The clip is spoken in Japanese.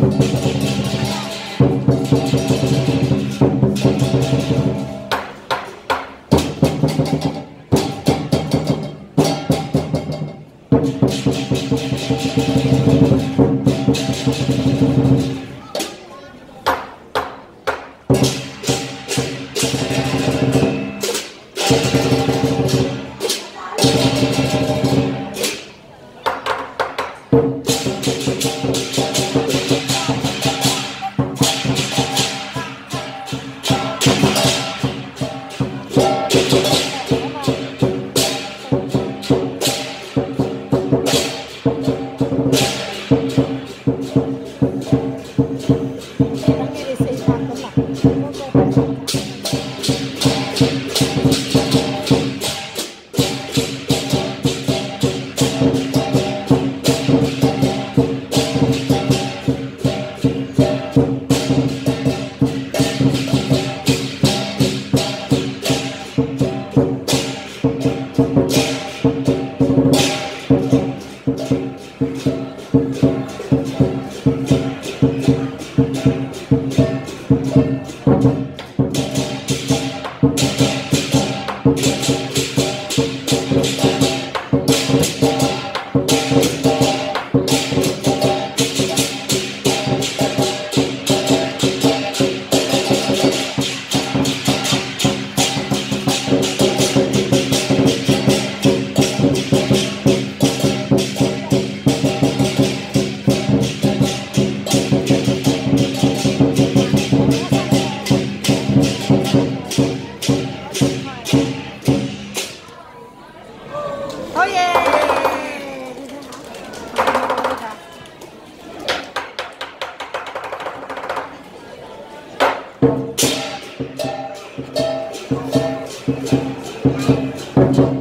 you Música Thank you.